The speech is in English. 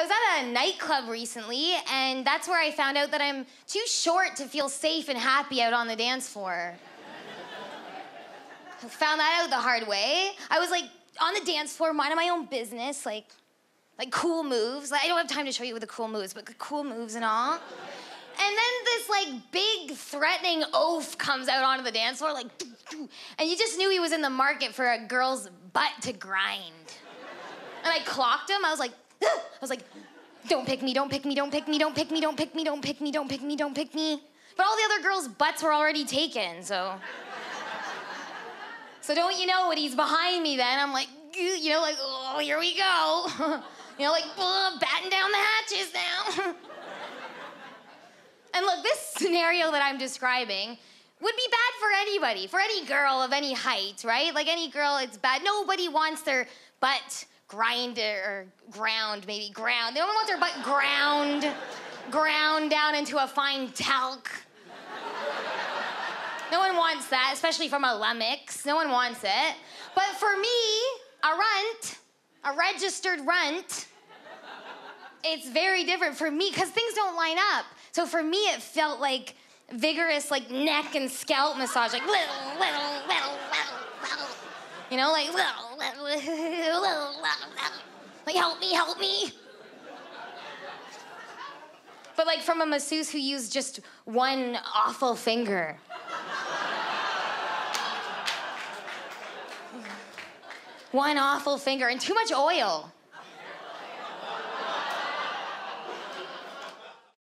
I was at a nightclub recently, and that's where I found out that I'm too short to feel safe and happy out on the dance floor. I found that out the hard way. I was like on the dance floor, minding my own business, like, like cool moves. Like, I don't have time to show you with the cool moves, but cool moves and all. And then this like big threatening oaf comes out onto the dance floor, like, and you just knew he was in the market for a girl's butt to grind. And I clocked him. I was like, I was like, don't pick me, don't pick me, don't pick me, don't pick me, don't pick me, don't pick me, don't pick me, don't pick me. But all the other girls' butts were already taken, so. So don't you know what he's behind me then, I'm like, you know, like, oh, here we go. you know, like, batten down the hatches now. and look, this scenario that I'm describing would be bad for anybody, for any girl of any height, right? Like any girl, it's bad. Nobody wants their butt grind or ground, maybe ground. They don't want their butt ground, ground down into a fine talc. No one wants that, especially from a lummox. No one wants it. But for me, a runt, a registered runt, it's very different for me because things don't line up. So for me, it felt like vigorous, like neck and scalp massage, like little, little, little, little, You know, like little, little, little, little, like help me, help me. But like from a masseuse who used just one awful finger. one awful finger and too much oil.